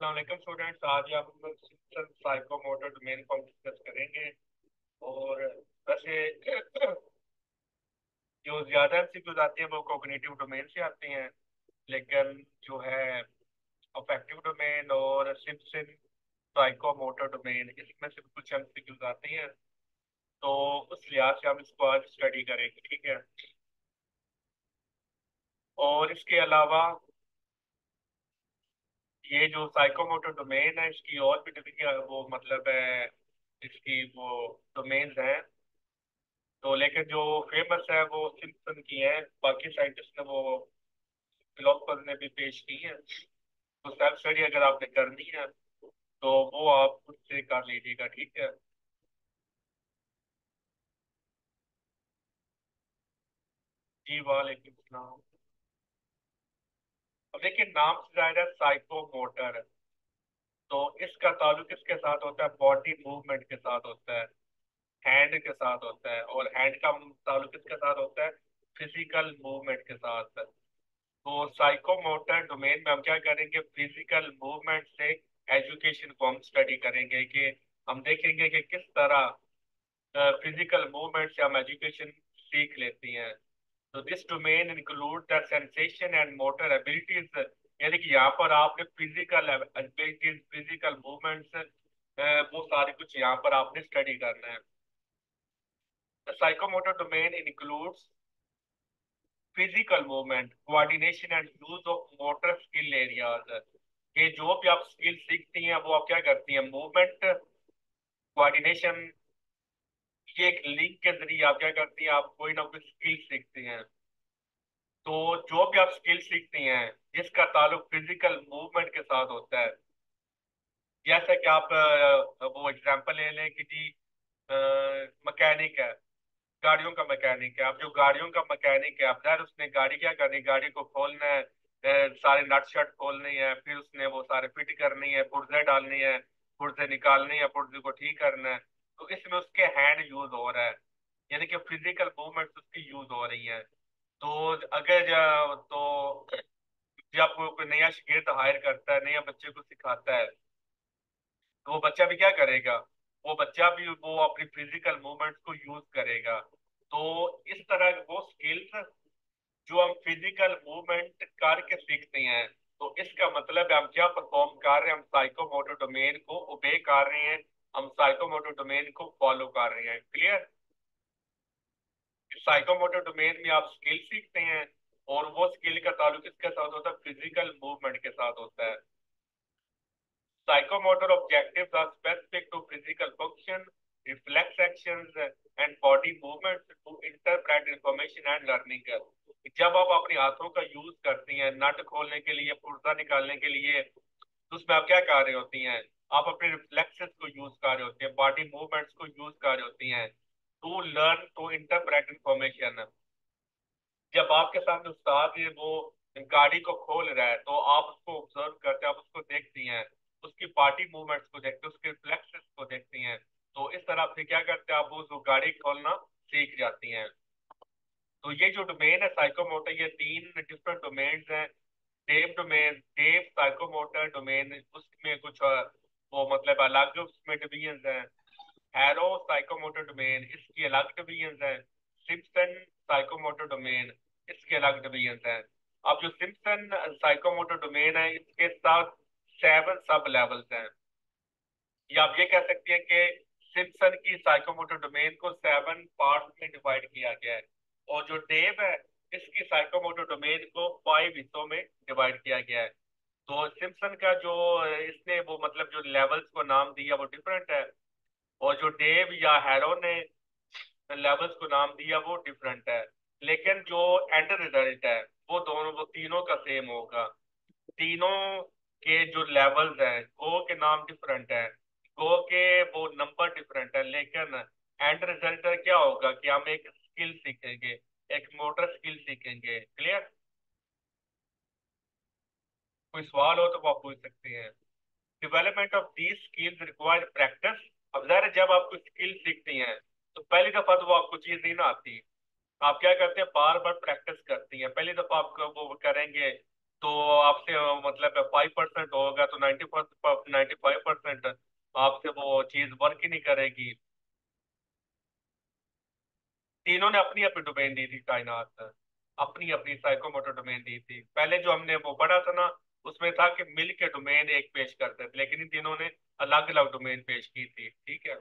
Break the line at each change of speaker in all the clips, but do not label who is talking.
السلام علیکم اسٹوڈینٹس آج ہم سائیکو موٹر ڈومین کو ڈسکس کریں گے اور ویسے جو زیادہ ایم سی کیوز آتے ہیں وہ کوگنیٹیو ڈومین سے آتے ہیں، لیکن جو ہے افیکٹو ڈومین اور سمسن سائیکو موٹر ڈومین اس میں سے کچھ ایم سی کیوز آتے ہیں۔ تو اس لحاظ سے ہم اس کو آج اسٹڈی کریں گے، ٹھیک ہے؟ اور اس کے علاوہ یہ جو سائیکو موٹر ڈومین ہے، اس کی اور بھی وہ مطلب ہے، اس کی وہ ڈومینز ہیں۔ تو لیکن جو فیمس ہے وہ سمپسن کی ہیں۔ باقی سائنٹسٹ نے وہ فلوسفر نے بھی پیش کی ہیں۔ تو سیلف اسٹڈی اگر آپ نے کرنی ہے، تو وہ آپ خود سے کر لیجیے گا، ٹھیک ہے؟ جی وعلیکم السلام۔ اب نام سے ظاہر ہے سائیکو موٹر تو اس کا تعلق اس کے ساتھ ہوتا ہے؟ باڈی موومنٹ کے ساتھ ہوتا ہے۔ ہینڈ کے ساتھ ہوتا ہے۔ اور ہینڈ کا تعلق اس کے ساتھ ہوتا ہے؟ فزیکل موومنٹ کے ساتھ۔ تو سائیکو موٹر ڈومین میں ہم کیا کریں گے؟ فزیکل موومنٹ سے ایجوکیشن کو ہم اسٹڈی کریں گے کہ ہم دیکھیں گے کہ کس طرح فزیکل موومنٹ سے ہم ایجوکیشن سیکھ لیتی ہیں۔ تو this domain include the sensation and motor abilities یعنی کہ یہاں پر آپ نے فزیکل ابیلٹیز فزیکل موومنٹس وہ سارے کچھ یہاں پر آپ نے اسٹڈی کرنا ہے psycho motor domain includes physical movement coordination and use of motor skill areas کہ جو بھی آپ اسکل سیکھتی ہیں وہ آپ کیا کرتی ہیں موومنٹ کوارڈینیشن یہ ایک لنک کے ذریعے آپ کیا کرتی ہیں؟ آپ کوئی نہ کوئی اسکل سیکھتے ہیں۔ تو جو بھی آپ اسکل سیکھتی ہیں، جس کا تعلق فزیکل موومنٹ کے ساتھ ہوتا ہے۔ جیسا کہ آپ وہ اگزامپل لے لیں کہ جی مکینک ہے۔ گاڑیوں کا مکینک ہے۔ اب جو گاڑیوں کا مکینک ہے، اب ظاہر اس نے گاڑی کیا کرنی، گاڑی کو کھولنا ہے۔ سارے نٹ شٹ کھولنی ہے پھر اس نے وہ سارے فٹ کرنی ہے پرزے ڈالنی ہے پرزے نکالنی ہے پرزے کو ٹھیک کرنا ہے۔ تو اس میں اس کے ہینڈ یوز ہو رہا ہے۔ یعنی کہ فزیکل موومنٹ اس کی یوز ہو رہی ہیں۔ تو اگر تو جب کوئی نیا شگرد ہائر کرتا ہے، نیا بچے کو سکھاتا ہے، تو وہ بچہ بھی کیا کرے گا؟ وہ بچہ بھی وہ اپنی فزیکل موومنٹ کو یوز کرے گا۔ تو اس طرح وہ سکلز جو ہم فزیکل موومنٹ کر کے سیکھتے ہیں، تو اس کا مطلب ہے ہم کیا پرفارم کر رہے ہیں؟ ہم سائیکو موٹر ڈومین کو اوبے کر رہے ہیں۔ ہم سائیکوموٹر ڈومین کو فالو کر رہے ہیں. کلیئر سائیکوموٹر ڈومین میں آپ سکل سیکھتے ہیں اور وہ سکل کا تعلق اس کے ساتھ ہوتا ہے فزیکل موومنٹ کے ساتھ ہوتا ہے. Psycho motor objectives are specific to physical function reflex actions and body movement to interpret information and learning جب آپ اپنی ہاتھوں کا یوز کرتی ہیں، نٹ کھولنے کے لیے پرزا نکالنے کے لیے، تو اس میں آپ کیا کر رہے ہوتی ہیں؟ آپ اپنے ریفلیکسز کو یوز کر رہے ہوتے ہیں باڈی موومنٹس کو یوز کر رہے ہوتی ہیں. To learn to interpret information جب آپ کے سامنے استاد ہے وہ گاڑی کو کھول رہا ہے تو آپ اس کو آبزرو کرتے ہیں، آپ اس کو دیکھتی ہیں. اس کی باڈی موومنٹس کو دیکھتے ہیں، اس کے ریفلیکسز کو دیکھتی ہیں. تو اس طرح سے کیا کرتے ہیں؟ آپ وہ گاڑی کھولنا سیکھ جاتی ہیں. تو یہ جو ڈومین ہے سائیکو موٹر یہ تین ڈفرنٹ ڈومینز ہیں. Dave domain Dave psycho motor domain اس میں کچھ وہ مطلب الگ اس میں ڈویژنز ہیں، ہیرو سائیکو موٹر ڈومین، اس کی الگ ڈویژنز ہیں، سمپسن سائیکو موٹر ڈومین، اس کے الگ ڈویژنز ہیں۔ اب جو سمپسن سائیکو موٹر ڈومین ہے اس کے ساتھ سیون سب لیولز ہیں۔ یا آپ یہ کہہ سکتے ہیں کہ سمپسن کی سائیکو موٹر ڈومین کو سیون پارٹ میں ڈیوائڈ کیا گیا ہے۔ اور جو ڈیو ہے، اس کی سائیکو موٹر ڈومین کو فائیو حصوں میں ڈیوائڈ کیا گیا ہے۔ تو سمسن کا جو اس نے وہ مطلب جو لیولز کو نام دیا وہ ڈیفرنٹ ہے۔ اور جو ڈیو یا ہیرو نے لیولز کو نام دیا وہ ڈیفرنٹ ہے۔ لیکن جو اینڈ ریزلٹ ہے وہ دونوں، وہ تینوں کا سیم ہوگا۔ تینوں کے جو لیولز ہیں، گو کے نام ڈیفرنٹ ہے گو کے وہ نمبر ڈیفرنٹ ہے۔ لیکن اینڈ ریزلٹ کیا ہوگا کہ ہم ایک سکل سیکھیں گے، ایک موٹر سکل سیکھیں گے۔ کلیئر کوئی سوال ہو تو وہ آپ پوچھ سکتے ہیں۔ Development of these skills require practice اب ظاہر جب آپ کوئی اسکل سیکھتی ہیں تو پہلی دفعہ تو وہ آپ کو چیز نہیں نہ آتی۔ آپ کیا کرتے ہیں؟ بار بار پریکٹس کرتی ہیں۔ پہلی دفعہ آپ وہ کریں گے تو آپ سے مطلب فائیو پرسینٹ ہوگا تو نائنٹی نائنٹی فائیو پرسینٹ آپ سے وہ چیز ورک ہی نہیں کرے گی۔ تینوں نے اپنی اپنی ڈومین دی تھی کائنات۔ اپنی اپنی سائیکو موٹر ڈومین دی تھی۔ پہلے جو ہم نے وہ پڑھا تھا نا اس میں تھا کہ مل کے ڈومین ایک پیش کرتے تھے، لیکن ان تینوں نے الگ الگ ڈومین پیش کی تھی، ٹھیک ہے۔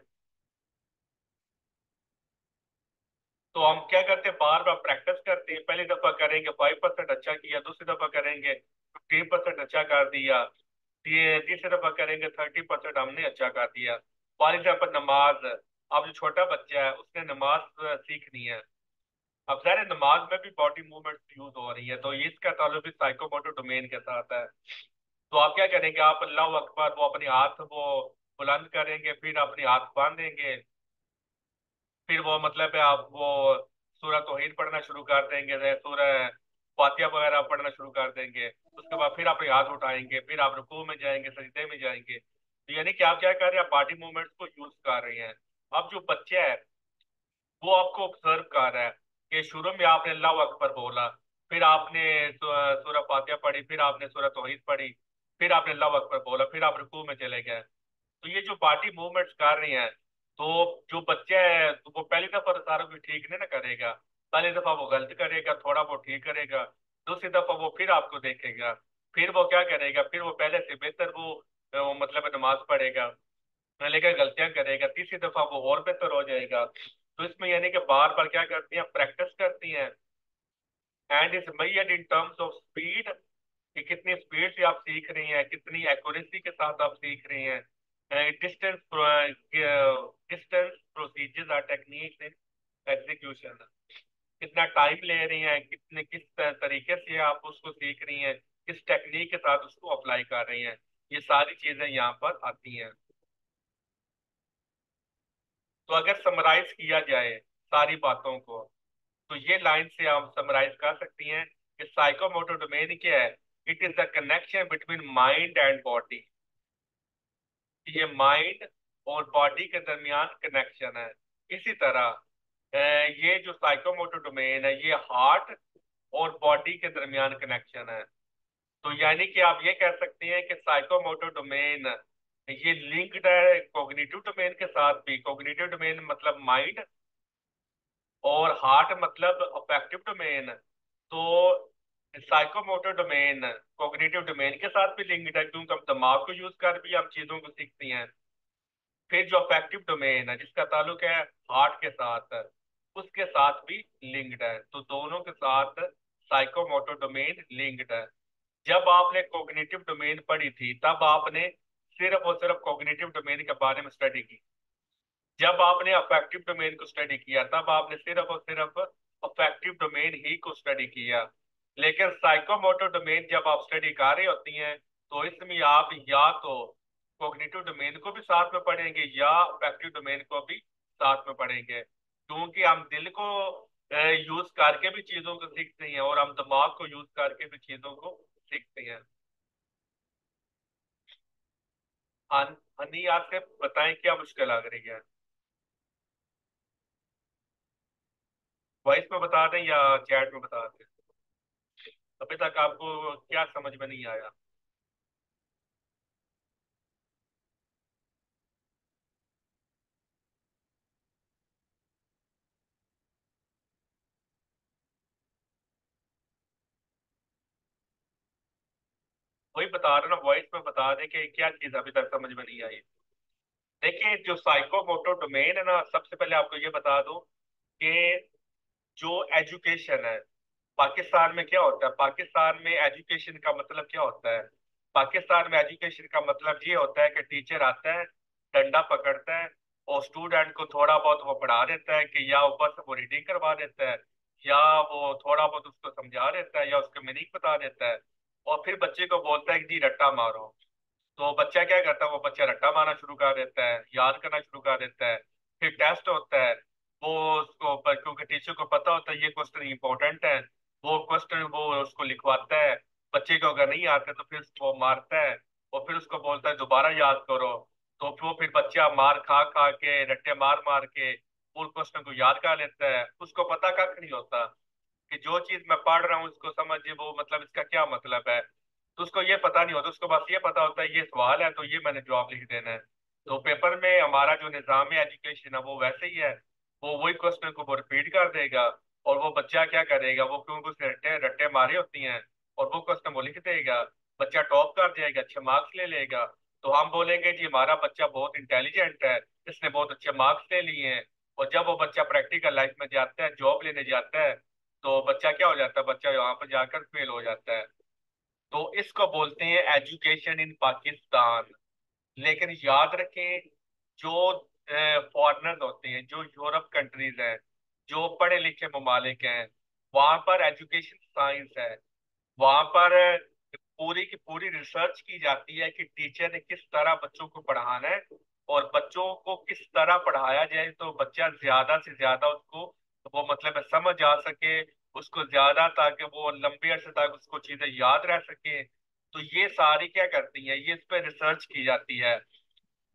تو ہم کیا کرتے ہیں؟ بار بار پریکٹس کرتے ہیں۔ پہلی دفعہ کریں گے فائیو پرسینٹ اچھا کیا، دوسری دفعہ کریں گے ففٹین پرسینٹ اچھا کر دیا۔ تیسری دفعہ کریں گے تھرٹی پرسینٹ ہم نے اچھا کر دیا۔ فار ایگزامپل نماز، اب جو چھوٹا بچہ ہے، اس نے نماز سیکھنی ہے۔ اب ظاہر نماز میں بھی باڈی موومنٹ یوز ہو رہی ہے تو اس کا تعلق بھی سائیکو موٹو ڈومین کے ساتھ ہے۔ تو آپ کیا کریں گے؟ آپ اللہ اکبر، وہ اپنے ہاتھ وہ بلند کریں گے، پھر اپنے ہاتھ باندھیں گے۔ پھر وہ مطلب ہے آپ وہ سورہ توحید پڑھنا شروع کر دیں گے، سورہ فاتحہ وغیرہ پڑھنا شروع کر دیں گے۔ اس کے بعد پھر آپ ہاتھ اٹھائیں گے، پھر آپ رکوع میں جائیں گے، سجدے میں جائیں گے۔ تو یعنی کہ آپ کیا کر رہے ہیں؟ باڈی موومنٹس کو یوز کر رہے ہیں۔ اب جو بچہ ہے، وہ آپ کو آبزرو کر رہا ہے۔ کہ شروع میں آپ نے اللہ اکبر بولا، پھر آپ نے سورہ فاتحہ پڑھی، پھر آپ نے سورہ توحید پڑھی، پھر آپ نے اللہ اکبر بولا، پھر آپ رکوع میں چلے گئے۔ تو یہ جو باڈی موومنٹس کر رہی ہیں، تو جو بچہ ہے وہ پہلی دفعہ سارا کچھ ٹھیک نہیں نہ کرے گا۔ پہلی دفعہ وہ غلط کرے گا، تھوڑا وہ ٹھیک کرے گا۔ دوسری دفعہ وہ پھر آپ کو دیکھے گا۔ پھر وہ کیا کرے گا؟ پھر وہ پہلے سے بہتر وہ مطلب نماز پڑھے گا۔ لیکن غلطیاں کرے گا؟ تیسری دفعہ وہ اور بہتر ہو جائے گا۔ تو اس میں یعنی کہ بار بار کیا کرتی ہیں پریکٹس کرتی ہیں. And is made in terms of speed کہ کتنی سپیڈ سے آپ سیکھ رہی ہیں، کتنی ایکوریسی کے ساتھ آپ سیکھ رہی ہیں. Distance distance procedures or techniques in execution کتنا ٹائم لے رہی ہیں، کتنے کس طریقے سے آپ اس کو سیکھ رہی ہیں، کس ٹیکنیک کے ساتھ اس کو اپلائی کر رہی ہیں. یہ ساری چیزیں یہاں پر آتی ہیں. تو اگر سمرائز کیا جائے ساری باتوں کو، تو یہ لائن سے ہم سمرائز کر سکتی ہیں کہ سائیکو موٹو ڈومین کیا ہے۔ It is the connection between mind and body یہ مائنڈ اور باڈی کے درمیان کنیکشن ہے۔ اسی طرح یہ جو سائیکو موٹو ڈومین ہے، یہ ہارٹ اور باڈی کے درمیان کنیکشن ہے۔ تو یعنی کہ آپ یہ کہہ سکتے ہیں کہ سائیکو موٹو ڈومین یہ لنکڈ ہے کوگنیٹو ڈومین کے ساتھ بھی. کوگنیٹو ڈومین مطلب مائنڈ اور ہارٹ مطلب افیکٹو ڈومین تو psycho motor domain cognitive domain کے ساتھ بھی لنکڈ ہے کیونکہ ہم دماغ کو یوز کر بھی ہم چیزوں کو سیکھتی ہیں. پھر جو افیکٹو ڈومین ہے، جس کا تعلق ہے ہارٹ کے ساتھ، اس کے ساتھ بھی لنکڈ ہے. تو دونوں کے ساتھ سائیکو موٹر ڈومین لنکڈ ہے. جب آپ نے کوگنیٹو ڈومین پڑھی تھی، تب آپ نے صرف اور صرف کوگنیٹو ڈومین کے بارے میں اسٹڈی کی۔ جب آپ نے افیکٹو ڈومین کو اسٹڈی کیا، تب آپ نے صرف اور صرف افیکٹو ڈومین ہی کو اسٹڈی کیا۔ لیکن سائیکو موٹو ڈومین جب آپ اسٹڈی کر رہی ہوتی ہیں، تو اس میں آپ یا تو کوگنیٹو ڈومین کو بھی ساتھ میں پڑھیں گے یا افیکٹو ڈومین کو بھی ساتھ میں پڑھیں گے۔ کیونکہ ہم دل کو یوز کر کے بھی چیزوں کو سیکھتے ہیں اور ہم دماغ کو یوز کر کے بھی چیزوں کو سیکھتے ہیں۔ ہنی آپ کے بتائیں کیا مشکل آ رہی ہے؟ وائس میں بتا دیں یا چیٹ میں بتا دیں؟ ابھی تک آپ کو کیا سمجھ میں نہیں آیا؟ وہی بتا رہا نا وائس میں بتا دیں کہ کیا چیز ابھی تک سمجھ میں نہیں آئی۔ دیکھیں جو سائیکو موٹو ڈومین ہے نا، سب سے پہلے آپ کو یہ بتا دوں کہ جو ایجوکیشن ہے، پاکستان میں کیا ہوتا ہے؟ پاکستان میں ایجوکیشن کا مطلب کیا ہوتا ہے؟ پاکستان میں ایجوکیشن کا مطلب یہ ہوتا ہے کہ ٹیچر آتا ہے، ڈنڈا پکڑتا ہے اور اسٹوڈنٹ کو تھوڑا بہت وہ پڑھا دیتا ہے کہ یا اوپر سے وہ ریڈنگ کروا دیتا ہے یا وہ تھوڑا بہت اس کو سمجھا دیتا ہے یا اس کو میننگ بتا دیتا ہے۔ اور پھر بچے کو بولتا ہے کہ جی رٹا مارو۔ تو بچہ کیا کرتا ہے؟ وہ بچہ رٹا مارنا شروع کر دیتا ہے، یاد کرنا شروع کر دیتا ہے۔ پھر ٹیسٹ ہوتا ہے۔ وہ اس کو کیونکہ ٹیچر کو پتا ہوتا ہے یہ کوشچن امپورٹنٹ ہے، وہ کوشچن وہ اس کو لکھواتا ہے۔ بچے کو اگر نہیں آتا تو پھر اس وہ مارتا ہے اور پھر اس کو بولتا ہے دوبارہ یاد کرو۔ تو وہ پھر بچہ مار کھا کھا کے، رٹے مار مار کے، وہ کوشچن کو یاد کر لیتا ہے۔ اس کو پتا کک نہیں ہوتا۔ کہ جو چیز میں پڑھ رہا ہوں اس کو سمجھے وہ مطلب اس کا کیا مطلب ہے؟ تو اس کو یہ پتا نہیں ہوتا، اس کو بس یہ پتا ہوتا ہے، یہ سوال ہے، تو یہ میں نے جواب لکھ دینا ہے۔ تو پیپر میں ہمارا جو نظام ایجوکیشن ہے، وہ ویسے ہی ہے۔ وہ وہی کوشچن کو وہ ریپیٹ کر دے گا اور وہ بچہ کیا کرے گا؟ وہ کیونکہ اس نے رٹے رٹے مارے ہوتی ہیں؟ اور وہ کوشچن وہ لکھ دے گا۔ بچہ ٹاپ کر جائے گا، اچھے مارکس لے لے گا۔ تو ہم بولیں گے جی ہمارا بچہ بہت انٹیلیجنٹ ہے، اس نے بہت اچھے مارکس لے لیے ہیں۔ اور جب وہ بچہ پریکٹیکل لائف میں جاتا ہے جاب لینے جاتا ہے تو بچہ کیا ہو جاتا ہے؟ بچہ وہاں پہ جا کر فیل ہو جاتا ہے۔ تو اس کو بولتے ہیں ایجوکیشن ان پاکستان لیکن یاد رکھیں، جو فارنر ہوتے ہیں، جو یورپ کنٹریز ہیں، جو پڑھے لکھے ممالک ہیں، وہاں پر ایجوکیشن سائنس ہے۔ وہاں پر پوری کی پوری ریسرچ کی جاتی ہے کہ ٹیچر نے کس طرح بچوں کو پڑھانا ہے اور بچوں کو کس طرح پڑھایا جائے تو بچہ زیادہ سے زیادہ اس کو وہ مطلب سمجھ آ سکے، اس کو زیادہ تاکہ وہ لمبے عرصے تک اس کو چیزیں یاد رہ سکے تو یہ ساری کیا کرتی ہیں؟ یہ اس پہ ریسرچ کی جاتی ہے۔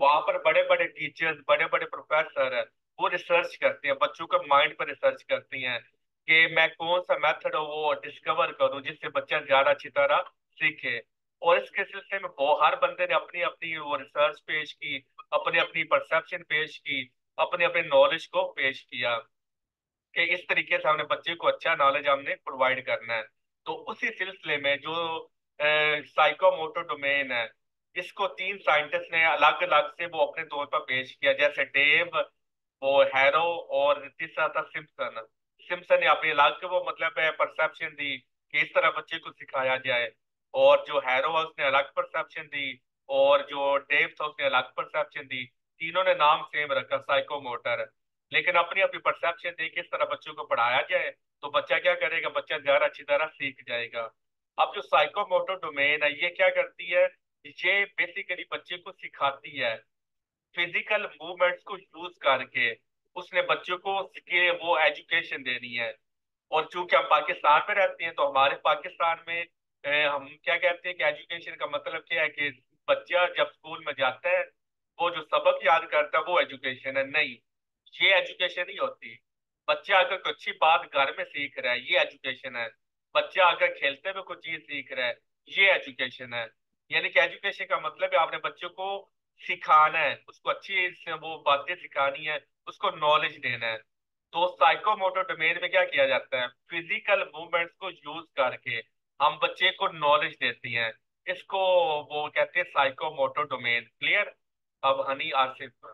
وہاں پر بڑے بڑے ٹیچرز بڑے بڑے پروفیسر وہ ریسرچ کرتے ہیں، بچوں کے مائنڈ پر ریسرچ کرتی ہیں کہ میں کون سا میتھڈ وہ ڈسکور کروں جس سے بچہ زیادہ اچھی طرح سیکھے۔ اور اس کے سلسلے میں وہ ہر بندے نے اپنی اپنی وہ ریسرچ پیش کی، اپنی اپنی پرسپشن پیش کی اپنے اپنے نالج کو پیش کیا۔ کہ اس طریقے سے ہم نے بچے کو اچھا نالج ہم نے پرووائڈ کرنا ہے۔ تو اسی سلسلے میں جو سائیکو موٹو ڈومین ہے، اس کو تین سائنٹسٹ نے الگ الگ سے وہ اپنے طور پر پیش کیا۔ جیسے ڈیو، وہ ہیرو اور تیسرا تھا سمپسن۔ سمپسن نے اپنی الگ وہ مطلب ہے پرسپشن دی کہ اس طرح بچے کو سکھایا جائے۔ اور جو ہیرو ہے اس نے الگ پرسپشن دی، اور جو ڈیو تھا اس نے الگ پرسپشن دی۔ تینوں نے نام سیم رکھا سائیکو موٹر لیکن اپنی اپنی پرسپشن دی کس طرح بچوں کو پڑھایا جائے تو بچہ کیا کرے گا؟ بچہ زیادہ اچھی طرح سیکھ جائے گا۔ اب جو سائیکو موٹو ڈومین ہے، یہ کیا کرتی ہے؟ یہ بیسیکلی بچے کو سکھاتی ہے۔ فزیکل موومنٹس کو یوز کر کے اس نے بچوں کو وہ ایجوکیشن دینی ہے۔ اور چونکہ ہم پاکستان میں رہتے ہیں تو ہمارے پاکستان میں ہم کیا کہتے ہیں کہ ایجوکیشن کا مطلب کیا ہے کہ بچہ جب سکول میں جاتا ہے، وہ جو سبق یاد کرتا ہے، وہ ایجوکیشن ہے، نہیں۔ یہ ایجوکیشن نہیں ہوتی۔ بچہ اگر کوئی اچھی بات گھر میں سیکھ رہا ہے، یہ ایجوکیشن ہے۔ بچہ اگر کھیلتے ہوئے کوئی چیز سیکھ رہا ہے، یہ ایجوکیشن ہے۔ یعنی کہ ایجوکیشن کا مطلب ہے آپ نے بچوں کو سکھانا ہے، اس کو اچھی وہ باتیں سکھانی ہے اس کو نالج دینا ہے۔ تو سائیکو موٹو ڈومین میں کیا کیا جاتا ہے؟ فزیکل موومنٹس کو یوز کر کے ہم بچے کو نالج دیتی ہیں۔ اس کو وہ کہتے ہیں سائیکو موٹو ڈومین کلیئر اب ہنی آصف۔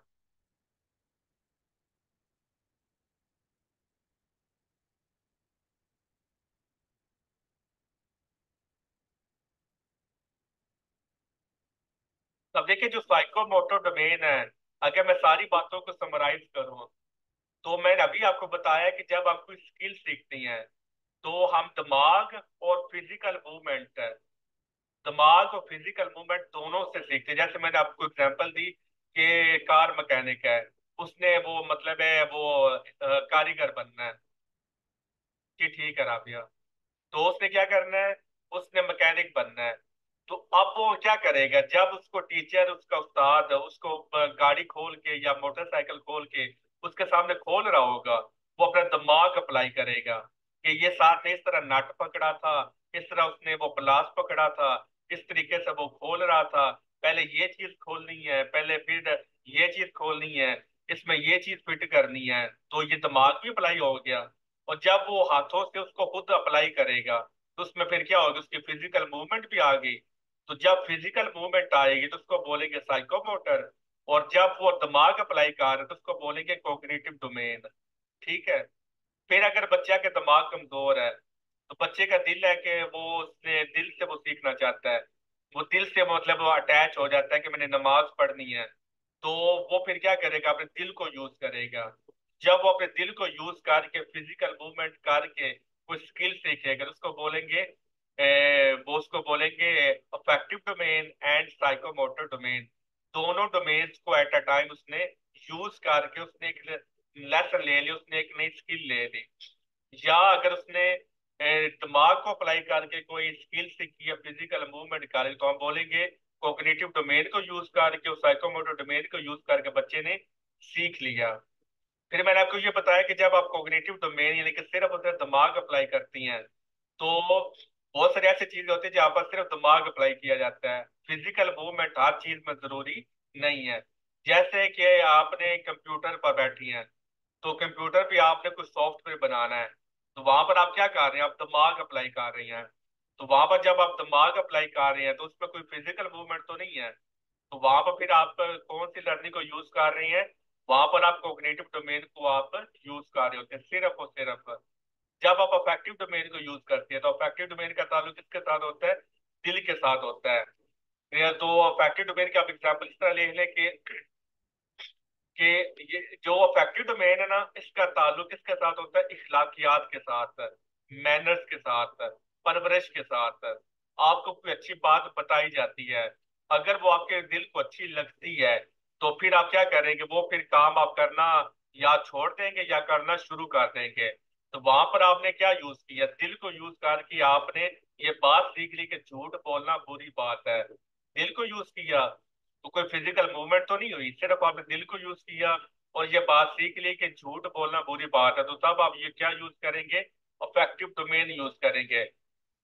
اب دیکھیں جو سائیکو موٹو ڈومین ہے، اگر میں ساری باتوں کو سمرائز کروں، تو میں نے ابھی آپ کو بتایا کہ جب آپ کوئی سکل سیکھتی ہیں، تو ہم دماغ اور فزیکل موومنٹ دماغ اور فزیکل موومنٹ دونوں سے سیکھتے ہیں۔ جیسے میں نے آپ کو اگزامپل دی کہ کار مکینک ہے، اس نے وہ مطلب ہے، وہ کاریگر بننا ہے۔ کہ ٹھیک ہے رابعہ۔ تو اس نے کیا کرنا ہے؟ اس نے مکینک بننا ہے۔ تو اب وہ کیا کرے گا؟ جب اس کو ٹیچر، اس کا استاد، اس کو گاڑی کھول کے یا موٹر سائیکل کھول کے اس کے سامنے کھول رہا ہوگا، وہ اپنا دماغ اپلائی کرے گا کہ یہ ساتھ نے اس طرح نٹ پکڑا تھا، اس طرح اس نے وہ پلاس پکڑا تھا، اس طریقے سے وہ کھول رہا تھا۔ پہلے یہ چیز کھولنی ہے، پہلے پھر یہ چیز کھولنی ہے، اس میں یہ چیز فٹ کرنی ہے، تو یہ دماغ بھی اپلائی ہو گیا۔ اور جب وہ ہاتھوں سے اس کو خود اپلائی کرے گا، تو اس میں پھر کیا ہوگا؟ اس کی فزیکل موومنٹ بھی آ گئی تو جب فزیکل موومنٹ آئے گی تو اس کو بولیں گے سائیکو موٹر اور جب وہ دماغ اپلائی کر رہے تو اس کو بولیں گے کوگنیٹو ڈومین ٹھیک ہے؟ پھر اگر بچہ کے دماغ کمزور ہے، تو بچے کا دل ہے کہ وہ اس نے دل سے وہ سیکھنا چاہتا ہے۔ وہ دل سے مطلب وہ اٹیچ ہو جاتا ہے کہ میں نے نماز پڑھنی ہے۔ تو وہ پھر کیا کرے گا؟ اپنے دل کو یوز کرے گا۔ جب وہ اپنے دل کو یوز کر کے فزیکل موومنٹ کر کے کوئی اسکل سیکھے گا اس کو بولیں گے کو بولیں گے affective domain and psycho motor domain دونوں ڈومینس کو ایٹ اے ٹائم اس نے یوز کر کے اس نے ایک لیسن لے لی اس نے ایک نئی اسکل لے لی یا اگر اس نے دماغ کو اپلائی کر کے کوئی اسکل سیکھی یا فزیکل موومنٹ کر تو ہم بولیں گے کوگنیٹو ڈومین کو یوز کر کے سائیکو موٹر ڈومین کو یوز کر کے بچے نے سیکھ لیا پھر میں نے آپ کو یہ بتایا کہ جب آپ کوگنیٹو ڈومین یعنی کہ صرف اور صرف دماغ اپلائی کرتی ہیں تو بہت ساری ایسی چیزیں ہوتی ہیں جہاں پر صرف دماغ اپلائی کیا جاتا ہے۔ فزیکل موومنٹ ہر چیز میں ضروری نہیں ہے۔ جیسے کہ آپ نے کمپیوٹر پر بیٹھی ہیں، تو کمپیوٹر پہ آپ نے کوئی سافٹ ویئر بنانا ہے۔ تو وہاں پر آپ کیا کر رہے ہیں؟ آپ دماغ اپلائی کر رہی ہیں۔ تو وہاں پر جب آپ دماغ اپلائی کر رہے ہیں، تو اس میں کوئی فزیکل موومنٹ تو نہیں ہے۔ تو وہاں پر پھر آپ کون سی لرننگ کو یوز کر رہی ہیں؟ وہاں پر آپ کوگنیٹو ڈومین کو آپ یوز کر رہے ہوتے ہیں، صرف اور صرف۔ جب آپ افیکٹو ڈومین کو یوز کرتے ہیں تو افیکٹو ڈومین کا تعلق کس کے ساتھ ہوتا ہے؟ دل کے ساتھ ہوتا ہے۔ تو افیکٹو ڈومین کی آپ ایگزامپل اس طرح لکھ لیں کہ کہ یہ جو افیکٹو ڈومین ہے نا، اس کا تعلق کس کے ساتھ ہوتا ہے؟ اخلاقیات کے ساتھ مینرز کے ساتھ، پرورش کے ساتھ۔ آپ کو کوئی اچھی بات بتائی جاتی ہے، اگر وہ آپ کے دل کو اچھی لگتی ہے، تو پھر آپ کیا کریں گے؟ وہ پھر کام آپ کرنا یا چھوڑ دیں گے یا کرنا شروع کر دیں گے۔ تو وہاں پر آپ نے کیا یوز کیا؟ دل کو یوز کر کے آپ نے یہ بات سیکھ لی کہ جھوٹ بولنا بری بات ہے۔ دل کو یوز کیا۔ تو کوئی فزیکل موومنٹ تو نہیں ہوئی؟ صرف آپ نے دل کو یوز کیا اور یہ بات سیکھ لی کہ جھوٹ بولنا بری بات ہے۔ تو تب آپ یہ کیا یوز کریں گے؟ افیکٹو ڈومین یوز کریں گے۔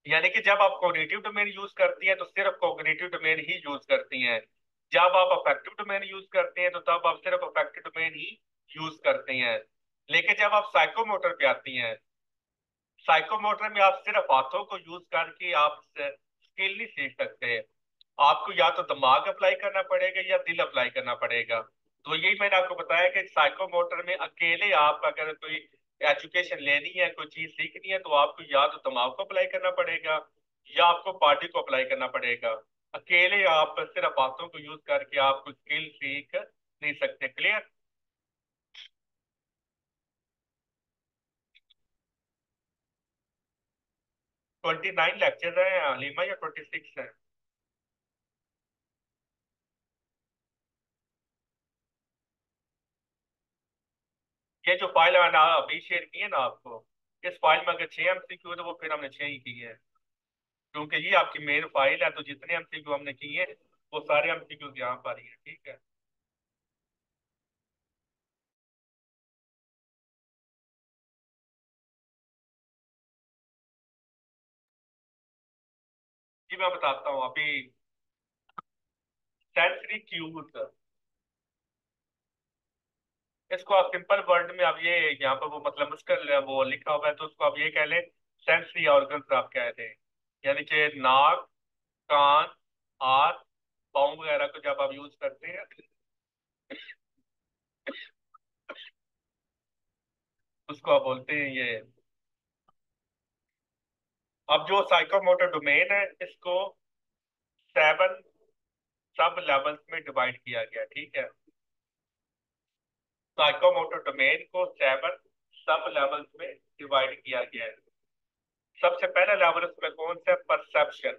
یعنی کہ جب آپ کوگنیٹو ڈومین یوز کرتی ہیں تو صرف کوگنیٹو ڈومین ہی یوز کرتی ہیں۔ جب آپ افیکٹو ڈومین یوز کرتے ہیں تو تب آپ صرف افیکٹو ڈومین ہی یوز کرتے ہیں۔ لیکن جب آپ سائیکو موٹر پہ آتی ہیں سائیکو موٹر میں آپ صرف ہاتھوں کو یوز کر کے آپ اسکل نہیں سیکھ سکتے. آپ کو یا تو دماغ اپلائی کرنا پڑے گا یا دل اپلائی کرنا پڑے گا. تو یہی میں نے آپ کو بتایا کہ سائیکو موٹر میں اکیلے آپ اگر کوئی ایجوکیشن لینی ہے، کوئی چیز سیکھنی ہے، تو آپ کو یا تو دماغ کو اپلائی کرنا پڑے گا یا آپ کو پارٹی کو اپلائی کرنا پڑے گا. اکیلے آپ صرف باتوں کو یوز کر کے آپ کو اسکل سیکھ نہیں سکتے. کلیئر ٹوینٹی نائن لیکچر ہیں یا ٹوینٹی سکس ہیں؟ یہ جو فائل میں نے ابھی شیئر کی ہے نا آپ کو، اس فائل میں اگر چھ ایم سی کیو تو وہ پھر ہم نے چھ ہی کی ہے کیونکہ یہ آپ کی مین فائل ہے، تو جتنے ایم سی کیو ہم نے کی ہے وہ سارے ایم سی کیو یہاں پر ہی ہیں، ٹھیک ہے؟ جی میں بتاتا ہوں، ابھی سینسری کیوز مطلب؟ اس کو آپ سمپل ورڈ میں اب یہ یہاں پر وہ مطلب مشکل وہ لکھا ہوا ہے، تو اس کو آپ یہ کہہ لیں سینسری آرگنس آپ کہہ دیں۔ یعنی کہ ناک، کان، ہاتھ، پاؤں وغیرہ کو جب آپ یوز کرتے ہیں۔ اس کو آپ بولتے ہیں یہ اب جو سائیکو موٹر ڈومین ہے، اس کو سیون سب لیولز میں ڈیوائڈ کیا گیا، ٹھیک ہے؟ سائیکو موٹر ڈومین کو سیون سب لیولز میں ڈیوائڈ کیا گیا ہے۔ سب سے پہلا لیول اس میں کون سا پرسپشن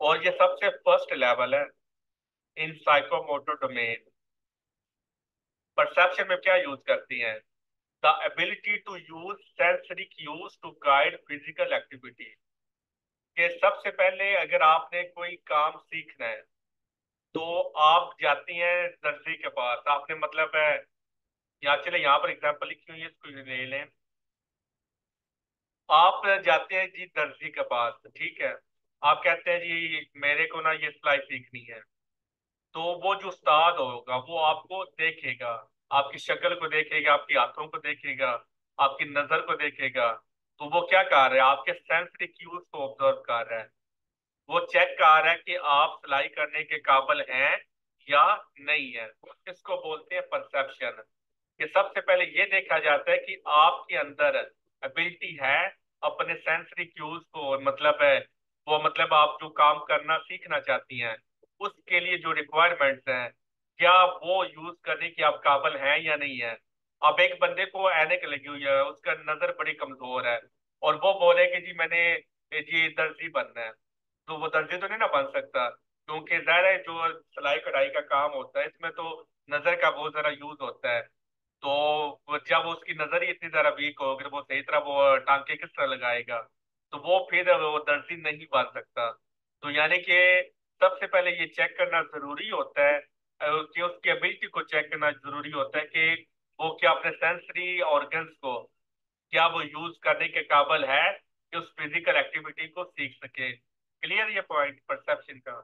اور یہ سب سے فرسٹ لیول ہے in psycho motor domain perception میں کیا یوز کرتی ہیں؟ The ability to use sensory cues to guide physical activity کہ سب سے پہلے اگر آپ نے کوئی کام سیکھنا ہے، تو آپ جاتی ہیں درزی کے پاس۔ آپ نے مطلب ہے یہاں چلے یہاں پر اگزامپل لکھی ہوئی ہے، اس کو لے لیں۔ آپ جاتے ہیں جی درزی کے پاس، ٹھیک ہے۔ آپ کہتے ہیں جی میرے کو نا یہ سلائی سیکھنی ہے۔ تو وہ جو استاد ہوگا، وہ آپ کو دیکھے گا۔ آپ کی شکل کو دیکھے گا، آپ کی ہاتھوں کو دیکھے گا، آپ کی نظر کو دیکھے گا۔ تو وہ کیا کر رہا ہے آپ کے سینسری کیوز کو آبزرو کر رہا ہے وہ چیک کر رہا ہے کہ آپ سلائی کرنے کے قابل ہیں یا نہیں ہے اس کو بولتے ہیں؟ پرسپشن کہ سب سے پہلے یہ دیکھا جاتا ہے کہ آپ کے اندر ابلٹی ہے اپنے سینسری کیوز کو۔ مطلب ہے، وہ مطلب آپ جو کام کرنا سیکھنا چاہتی ہیں، اس کے لیے جو ریکوائرمنٹس ہیں کیا وہ یوز کرنے کی آپ قابل ہیں یا نہیں ہے اب ایک بندے کو اینک لگی ہوئی ہے، اس کا نظر بڑی کمزور ہے اور وہ بولے کہ جی میں نے جی درزی بننا ہے۔ تو وہ درجے تو نہیں نہ بن سکتا، کیونکہ ظاہر ہے جو سلائی کڑھائی کا کام ہوتا ہے، اس میں تو نظر کا بہت زیادہ یوز ہوتا ہے۔ تو جب اس کی نظر ہی اتنی زیادہ ویک ہو، اگر وہ صحیح طرح وہ ٹانکے کس طرح لگائے گا، تو وہ پھر وہ درزی نہیں بن سکتا۔ تو یعنی کہ سب سے پہلے یہ چیک کرنا ضروری ہوتا ہے کہ اس کی ابلٹی کو چیک کرنا ضروری ہوتا ہے کہ وہ کیا اپنے سینسری آرگنس کو کیا وہ یوز کرنے کے قابل ہے کہ اس فزیکل ایکٹیویٹی کو سیکھ سکے۔ کلیئر یہ پوائنٹ پرسپشن کا؟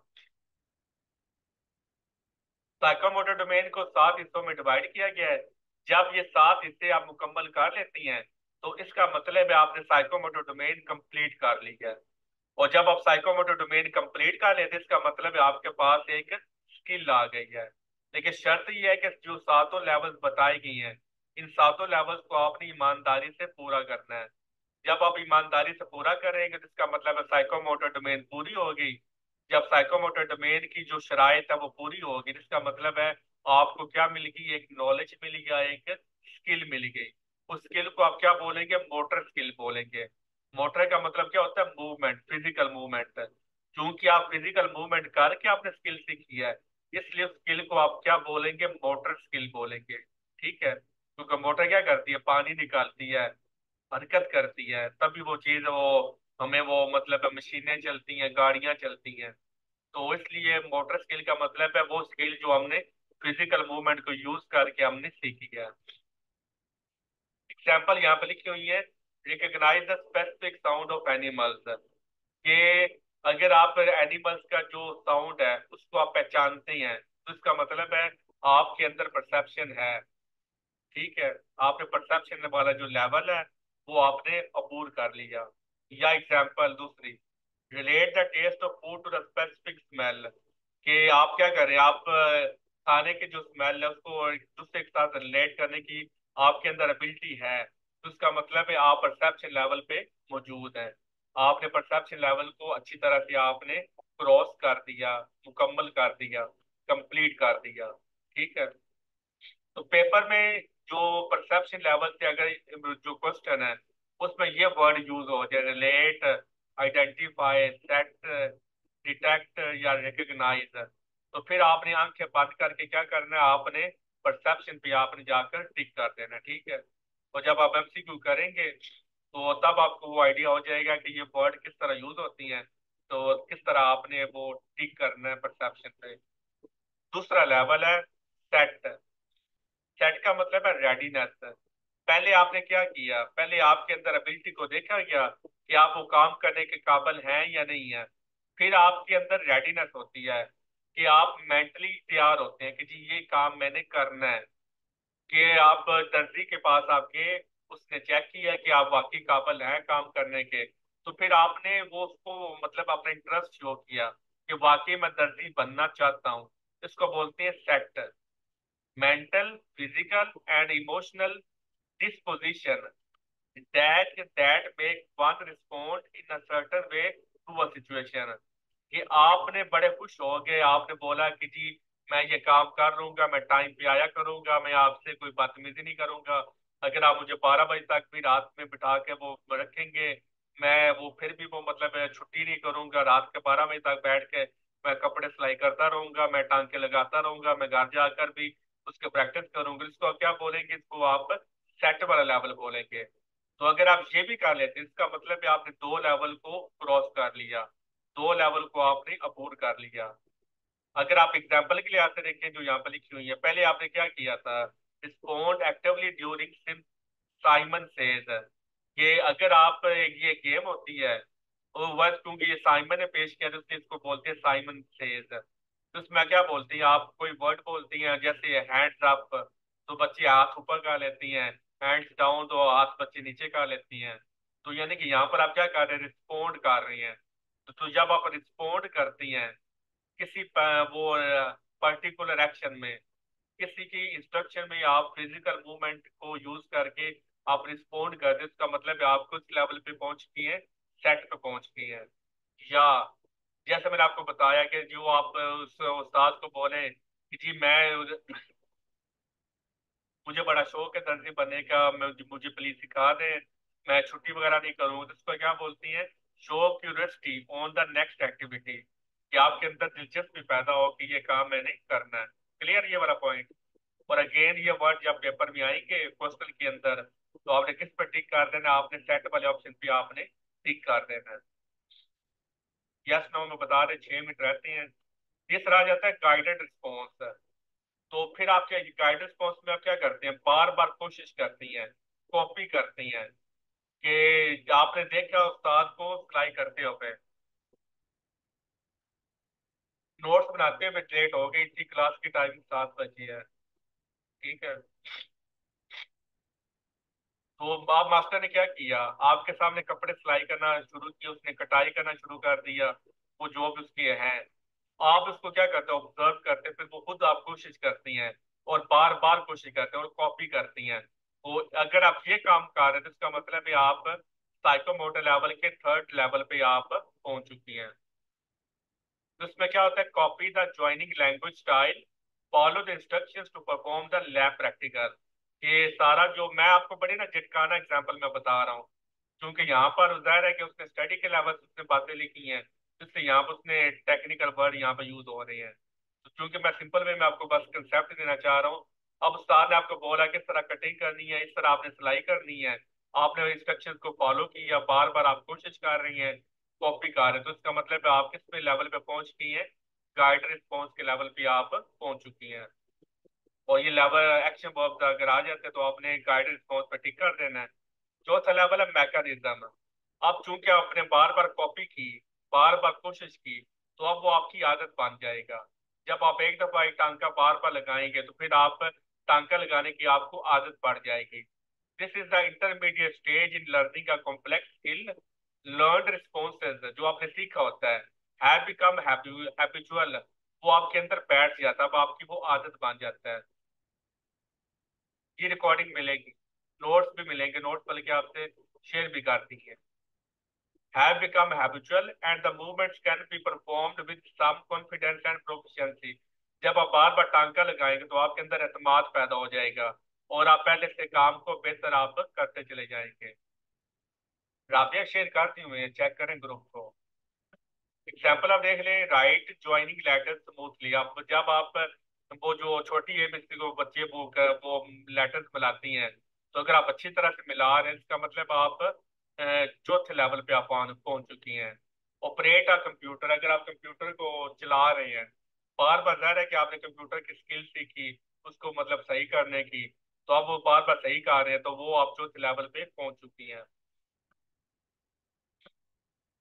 سائیکوموٹر ڈومین کو سات حصوں میں ڈیوائڈ کیا گیا ہے۔ جب یہ سات حصے آپ مکمل کر لیتی ہیں، تو اس کا مطلب ہے آپ نے سائیکوموٹر ڈومین کمپلیٹ کر لی ہے۔ اور جب آپ سائیکوموٹر ڈومین کمپلیٹ کر لیتے اس کا مطلب ہے آپ کے پاس ایک سکل آ گئی ہے۔ لیکن شرط یہ ہے کہ جو ساتوں لیولز بتائی گئی ہیں، ان ساتوں لیولز کو آپ نے ایمانداری سے پورا کرنا ہے۔ جب آپ ایمانداری سے پورا کریں گے، تو اس کا مطلب ہے سائیکو موٹر ڈومین پوری ہوگی۔ جب سائیکو موٹر ڈومین کی جو شرائط ہے وہ پوری ہوگی جس کا مطلب ہے آپ کو کیا مل گئی؟ ایک نالج مل گیا، ایک سکل مل گئی۔ اس سکل کو آپ کیا بولیں گے؟ موٹر سکل بولیں گے۔ موٹر کا مطلب کیا ہوتا ہے؟ موومنٹ فزیکل موومنٹ چونکہ آپ فزیکل موومنٹ کر کے آپ نے سکل سیکھی ہے اس لیے سکل کو آپ کیا بولیں گے؟ موٹر سکل بولیں گے، ٹھیک ہے؟ کیونکہ موٹر کیا کرتی ہے؟ پانی نکالتی ہے، حرکت کرتی ہے، تبھی وہ چیز وہ ہمیں وہ مطلب مشینیں چلتی ہیں، گاڑیاں چلتی ہیں۔ تو اس لیے موٹر سکل کا مطلب ہے، وہ سکل جو ہم نے فزیکل موومنٹ کو یوز کر کے ہم نے سیکھی ہے۔ ایگزامپل یہاں پہ لکھی ہوئی ہے recognize the specific sound of animals کہ اگر آپ اینیملس کا جو ساؤنڈ ہے، اس کو آپ پہچانتے ہیں، تو اس کا مطلب ہے آپ کے اندر پرسپشن ہے۔ ٹھیک ہے، آپ نے پرسپشن والا جو لیول ہے، وہ آپ نے عبور کر لیا۔ یا ایگزامپل دوسری relate the taste of food to the specific smell کہ آپ کیا کریں آپ، کھانے کے جو اسمیل ہے، اس کو دوسرے کے ساتھ ریلیٹ کرنے کی آپ کے اندر ابلٹی ہے۔ تو اس کا مطلب ہے آپ پرسپشن لیول پہ موجود ہیں۔ آپ نے پرسپشن لیول کو اچھی طرح سے آپ نے کراس کر دیا، مکمل کر دیا کمپلیٹ کر دیا، ٹھیک ہے؟ تو پیپر میں جو پرسپشن لیول سے اگر جو کوشچن ہے، اس میں یہ ورڈ یوز ہو جائے ریلیٹ آئیڈینٹیفائی سیٹ ڈیٹیکٹ یا ریکگنائز تو پھر آپ نے آنکھیں بند کر کے کیا کرنا ہے؟ آپ نے پرسپشن پہ آپ نے جا کر ٹک کر دینا، ٹھیک ہے؟ اور جب آپ ایم سی کیو کریں گے تو تب آپ کو وہ آئیڈیا ہو جائے گا کہ یہ ورڈ کس طرح یوز ہوتی ہیں، تو کس طرح آپ نے وہ ٹک کرنا ہے پرسپشن پہ۔ دوسرا لیول ہے سیٹ سیٹ کا مطلب ہے ریڈینس پہلے آپ نے کیا کیا؟ پہلے آپ کے اندر ابلٹی کو دیکھا گیا کہ آپ وہ کام کرنے کے قابل ہیں یا نہیں ہیں۔ پھر آپ کے اندر ریڈینس ہوتی ہے کہ آپ مینٹلی تیار ہوتے ہیں کہ جی یہ کام میں نے کرنا ہے، کہ آپ درزی کے پاس آپ کے اس نے چیک کیا کہ آپ واقعی قابل ہیں کام کرنے کے، تو پھر آپ نے وہ اس کو مطلب اپنا انٹرسٹ شو کیا کہ واقعی میں درزی بننا چاہتا ہوں۔ اس کو بولتے ہیں set mental physical and emotional disposition that that make one respond in a certain way to a situation کہ آپ نے بڑے خوش ہو گئے، آپ نے بولا کہ جی میں یہ کام کر لوں گا، میں ٹائم پہ آیا کروں گا، میں آپ سے کوئی بدتمیزی نہیں کروں گا۔ اگر آپ مجھے بارہ بجے تک بھی رات میں بٹھا کے وہ رکھیں گے، میں وہ پھر بھی وہ مطلب چھٹی نہیں کروں گا، رات کے بارہ بجے تک بیٹھ کے میں کپڑے سلائی کرتا رہوں گا، میں ٹانکے لگاتا رہوں گا، میں گھر جا کر بھی اس کے پریکٹس کروں گا۔ اس کو کیا بولیں گے؟ اس کو آپ سیٹ والا لیول بولیں گے۔ تو اگر آپ یہ بھی کر لیتے، اس کا مطلب ہے آپ نے دو لیول کو کراس کر لیا، دو لیول کو آپ نے اپور کر لیا۔ اگر آپ ایگزامپل کے لیے آتے دیکھیں جو یہاں پہ لکھی ہوئی ہے، پہلے آپ نے کیا کیا تھا؟ Respond actually during Simon says کہ اگر آپ یہ گیم ہوتی ہے ورڈ کیونکہ یہ سائمن نے پیش کیا تو اس کو بولتے ہیں سائمن سیز تو اس میں کیا بولتی ہیں؟ آپ کوئی ورڈ بولتی ہیں، جیسے ہینڈ اپ تو بچے ہاتھ اوپر کا لیتی ہیں ہینڈ ڈاؤن تو ہاتھ بچے نیچے کا لیتی ہیں. تو یعنی کہ یہاں پر آپ کیا کر رہے ہیں؟ رسپونڈ کر رہی ہیں. تو جب آپ رسپونڈ کرتی ہیں، کسی وہ پرٹیکولر ایکشن میں کسی کی انسٹرکشن میں آپ فزیکل موومنٹ کو یوز کر کے آپ رسپونڈ کر دیں اس کا مطلب ہے آپ کس لیول پہ پہنچ گئی ہیں سیٹ پہ پہنچ گئی ہیں یا جیسے میں نے آپ کو بتایا کہ جو آپ اس استاد کو بولیں کہ جی میں مجھے بڑا شوق ہے درزی بننے کا مجھے پلیز سکھا دیں، میں چھٹی وغیرہ نہیں کروں، اس کو کیا بولتی ہیں؟ Show curiosity on the next activity کہ آپ کے اندر دلچسپی پیدا ہو کہ یہ کام میں نے کرنا ہے۔ کلیئر یہ والا پوائنٹ اور اگین یہ ورڈ جب پیپر میں آئیں گے کوسٹل کے اندر تو آپ نے کس پہ ٹک کر دینا؟ آپ نے سیٹ والے آپشن پہ آپ نے ٹک کر دینا. یس نو میں بتا رہے چھ منٹ رہتے ہیں. تیسرا آ جاتا ہے گائیڈڈ رسپانس تو پھر آپ کیا گائیڈ رسپانس میں آپ کیا کرتے ہیں؟ بار بار کوشش کرتی ہیں کاپی کرتی ہیں کہ آپ نے دیکھا استاد کو سلائی کرتے ہوئے. نوٹس بناتے ہوئے لیٹ ہو گئی تھی کلاس کی ٹائم سات بجے ہے۔ ٹھیک ہے۔ تو آپ ماسٹر نے کیا کیا؟ آپ کے سامنے کپڑے سلائی کرنا شروع کیا اس نے کٹائی کرنا شروع کر دیا، وہ جو بھی اس کے ہیں۔ آپ اس کو کیا کرتے ہیں؟ آبزرو کرتے پھر وہ خود آپ کوشش کرتی ہیں اور بار بار کوشش کرتے ہیں اور کاپی کرتی ہیں۔ تو اگر آپ یہ کام کر رہے ہیں، تو اس کا مطلب ہے آپ سائیکو موٹر لیول کے تھرڈ لیول پہ آپ پہنچ چکی ہیں۔ اس میں کیا ہوتا ہے copy the joining language style follow the instruction to perform the lab practical کہ سارا جو میں آپ کو بڑی نا جٹکانا اگزامپل میں بتا رہا ہوں. کیونکہ یہاں پر ظاہر ہے کہ اس نے اسٹڈی کے لیول اس نے باتیں لکھی ہیں، اس لیے یہاں پر اس نے ٹیکنیکل ورڈ یہاں پہ یوز ہو رہے ہیں. تو چونکہ میں سمپل میں میں آپ کو بس کنسیپٹ دینا چاہ رہا ہوں، اب استاد نے آپ کو بولا کس طرح کٹنگ کرنی ہے، اس طرح آپ نے سلائی کرنی ہے، آپ نے انسٹرکشن کو فالو کیا، بار بار آپ کوشش کر رہی ہیں کاپی کر رہے ہیں۔ تو اس کا مطلب ہے آپ کس پہ لیول پہ پہنچ چکی ہیں؟ گائڈ رسپانس کے لیول پہ آپ پہنچ چکی ہیں۔ اور یہ لیول ایکشن ورب اگر آ جاتے تو آپ نے گائڈ رسپانس پہ ٹک کر دینا ہے۔ چوتھا لیول ہے میکانزم اب چونکہ آپ نے بار بار کاپی کی، بار بار کوشش کی، تو اب وہ آپ کی عادت بن جائے گا۔ جب آپ ایک دفعہ ایک ٹانکا بار بار لگائیں گے تو پھر آپ ٹانکا لگانے کی آپ کو عادت بڑھ جائے گی۔ This is the intermediate stage in learning کا کمپلیکس اسکل لرنڈ رسپونسز جو آپ نے سیکھا ہوتا ہے. ہیو بیکم ہیبیچول وہ آپ کے اندر بیٹھ جاتا ہے، اب آپ کی وہ عادت بن جاتا ہے. یہ ریکارڈنگ ملے گی. نوٹس بھی ملیں گے. نوٹس بلکہ مطلب آپ سے شیئر بھی کر دی ہے. Have become habitual and the movements can be performed with some confidence and proficiency. جب آپ بار بار ٹانکا لگائیں گے تو آپ کے اندر اعتماد پیدا ہو جائے گا اور آپ پہلے سے کام کو بہتر آپ کرتے چلے جائیں گے. رابطہ شیئر کرتی ہوئے چیک کریں گروپ کو۔ ایگزامپل آپ دیکھ لیں رائٹ جوائننگ لیٹر سموتھلی آپ جب آپ وہ جو چھوٹی ہے، بچی کو بچے وہ لیٹرز ملاتی ہیں۔ تو اگر آپ اچھی طرح سے ملا رہے ہیں، اس کا مطلب آپ چوتھے لیول پہ آپ پہنچ چکی ہیں۔ آپریٹ آ کمپیوٹر اگر آپ کمپیوٹر کو چلا رہے ہیں، بار بار ظاہر ہے کہ آپ نے کمپیوٹر کی سکل سیکھی، اس کو مطلب صحیح کرنے کی۔ تو آپ وہ بار بار صحیح کر رہے ہیں، تو وہ آپ چوتھے لیول پہ پہنچ چکی ہیں۔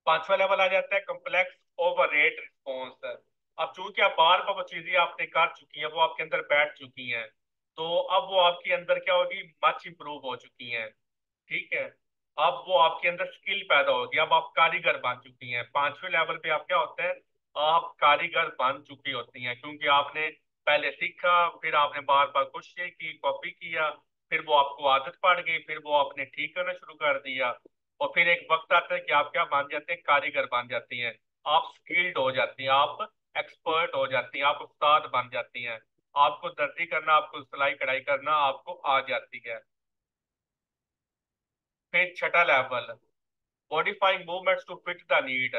پانچواں لیول آ جاتا ہے کمپلیکس اوور ریٹ رسپونس اب چونکہ آپ بار بار وہ چیزیں آپ نے کر چکی ہیں، وہ آپ کے اندر بیٹھ چکی ہیں، تو اب وہ آپ کے اندر کیا ہوگی مچ امپروو ہو چکی ہیں. ٹھیک ہے؟ اب وہ آپ کے اندر سکل پیدا ہوگی. اب آپ کاریگر بن چکی ہیں. پانچویں لیول پہ آپ کیا ہوتا ہے آپ کاریگر بن چکی ہوتی ہیں. کیونکہ آپ نے پہلے سیکھا، پھر آپ نے بار بار کوششیں کی کاپی کیا، پھر وہ آپ کو عادت پڑ گئی، پھر وہ آپ نے ٹھیک کرنا شروع کر دیا. اور پھر ایک وقت آتا ہے کہ آپ کیا بن جاتے ہیں؟ کاریگر بن جاتی ہیں۔ آپ سکلڈ ہو جاتی ہیں، آپ ایکسپرٹ ہو جاتی ہیں، آپ استاد بن جاتی ہیں۔ آپ کو دردی کرنا، آپ کو سلائی کڑھائی کرنا آپ کو آ جاتی ہے۔ پھر چھٹا level modifying movements to fit the need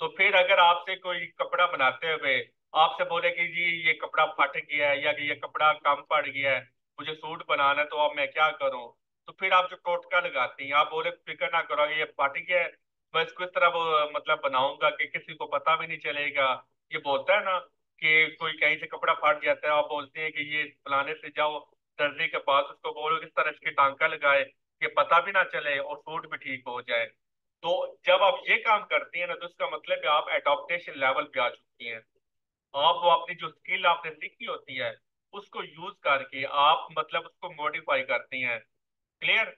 تو پھر اگر آپ سے کوئی کپڑا بناتے ہوئے آپ سے بولے کہ جی یہ کپڑا پھٹ گیا ہے یا کہ یہ کپڑا کم پڑ گیا ہے، مجھے سوٹ بنانا ہے تو اب میں کیا کروں؟ تو پھر آپ جو ٹوٹکا لگاتی ہیں، آپ بولے فکر نہ کرو، یہ پھٹ گیا ہے۔ میں اس کو اس طرح مطلب بناؤں گا کہ کسی کو پتا بھی نہیں چلے گا۔ یہ بولتا ہے نا کہ کوئی کہیں سے کپڑا پھٹ جاتا ہے، آپ بولتے ہیں کہ یہ فلانے سے جاؤ، درزی کے پاس اس کو بولو کس طرح اس کی ٹانکا لگائے کہ پتا بھی نہ چلے اور سوٹ بھی ٹھیک ہو جائے۔ تو جب آپ یہ کام کرتی ہیں نا، تو اس کا مطلب ہے آپ اڈاپٹیشن لیول پہ آ چکی ہیں۔ آپ وہ اپنی جو اسکل آپ نے سیکھی ہوتی ہے، اس کو یوز کر کے آپ مطلب اس کو موڈیفائی کرتی ہیں۔ کلیئر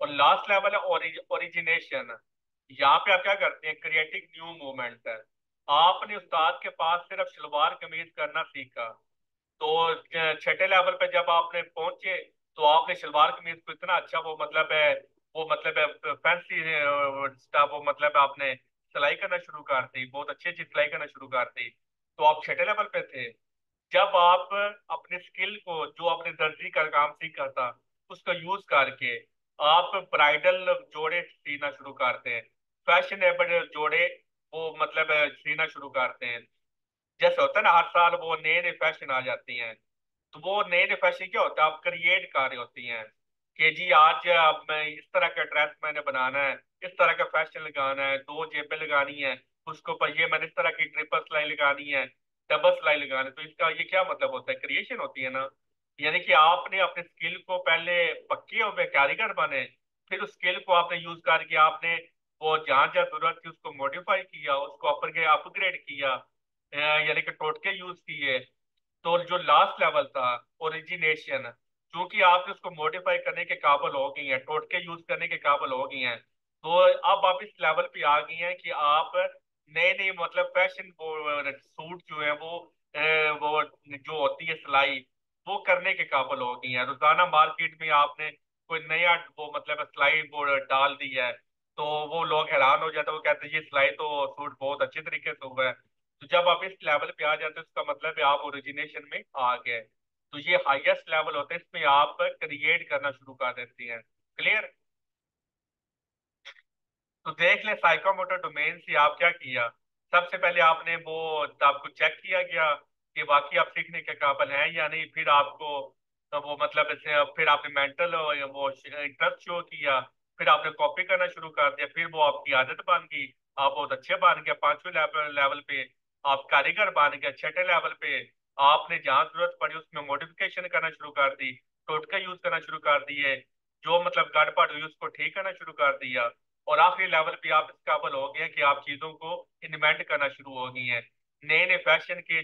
اور لاسٹ لیول ہے اوریجنیشن یہاں پہ آپ کیا کرتے ہیں کریٹک نیو موومنٹ ہے آپ نے استاد کے پاس صرف شلوار قمیض کرنا سیکھا تو چھٹے لیول پہ جب آپ نے پہنچے تو آپ نے شلوار قمیض کو اتنا اچھا وہ مطلب ہے وہ مطلب ہے فینسی وہ مطلب آپ نے سلائی کرنا شروع کر دی بہت اچھی اچھی سلائی کرنا شروع کر دی تو آپ چھٹے لیول پہ تھے جب آپ اپنے سکل کو جو آپ نے درجی کا کام سیکھا تھا، اس کا یوز کر کے آپ برائڈل جوڑے سینا شروع کرتے ہیں۔ فیشنیبل جوڑے وہ مطلب سینا شروع کرتے ہیں۔ جیسے ہوتا ہے نا، ہر سال وہ نئے نئے فیشن آ جاتی ہیں۔ تو وہ نئے نئے فیشن کیا ہوتا ہے؟ آپ کریٹ کر رہے ہوتی ہیں کہ جی آج اب میں اس طرح کا ڈریس میں نے بنانا ہے، اس طرح کا فیشن لگانا ہے، دو جیبیں لگانی ہے اس کو یہ میں نے اس طرح کی ٹریپل سلائی لگانی ہے ڈبل سلائی لگانی تو اس کا یہ کیا مطلب ہوتا ہے؟ کریشن ہوتی ہے نا۔ یعنی کہ آپ نے اپنے سکل کو پہلے پکے ہوئے کاریگر بنے، پھر اس سکل کو آپ نے یوز کر کے آپ نے وہ جہاں جہاں ضرورت تھی، اس کو موڈیفائی کیا، اس کو اپر کے اپ گریڈ کیا یعنی کہ ٹوٹکے یوز کیے۔ تو جو لاسٹ لیول تھا اوریجینیشن چونکہ آپ نے اس کو موڈیفائی کرنے کے قابل ہو گئی ہیں، ٹوٹکے یوز کرنے کے قابل ہو گئی ہیں، تو اب آپ اس لیول پہ آ گئی ہیں کہ آپ نئے نئے مطلب فیشن سوٹ جو ہیں وہ جو ہوتی ہے سلائی، وہ کرنے کے قابل ہو گئی ہیں۔ روزانہ مارکیٹ میں آپ نے کوئی نیا وہ مطلب سلائی وہ ڈال دی ہے تو وہ لوگ حیران ہو جاتے ہیں، وہ کہتے ہیں یہ سلائی تو سوٹ بہت اچھے طریقے سے ہوا ہے۔ تو جب آپ اس لیول پہ آ جاتے ہیں، اس کا مطلب ہے آپ اوریجنیشن میں آ گئے۔ تو یہ ہائیسٹ لیول ہوتے ہیں، اس میں آپ کریٹ کرنا شروع کر دیتے ہیں۔ کلیئر تو دیکھ لیں سائیکو موٹر ڈومین سے آپ کیا کیا۔ سب سے پہلے آپ نے وہ آپ کو چیک کیا گیا کہ واقعی آپ سیکھنے کے قابل ہیں یا نہیں، پھر آپ کو وہ مطلب پھر آپ نے مینٹل وہ انٹرسٹ شو کیا، پھر آپ نے کاپی کرنا شروع کر دیا، پھر وہ آپ کی عادت بن گئی۔ آپ بہت اچھے بن گئے، پانچویں لیول پہ آپ کاریگر بن گئے، چھٹے لیول پہ آپ نے جہاں ضرورت پڑی اس میں موڈیفکیشن کرنا شروع کر دی ٹوٹکا یوز کرنا شروع کر دیے، جو مطلب گڑ پڑ ہوئی اس کو ٹھیک کرنا شروع کر دیا۔ اور آخری لیول پہ آپ اس قابل ہو گئے کہ آپ چیزوں کو انوینٹ کرنا شروع ہو گئی ہیں۔ نئے نئے فیشن کے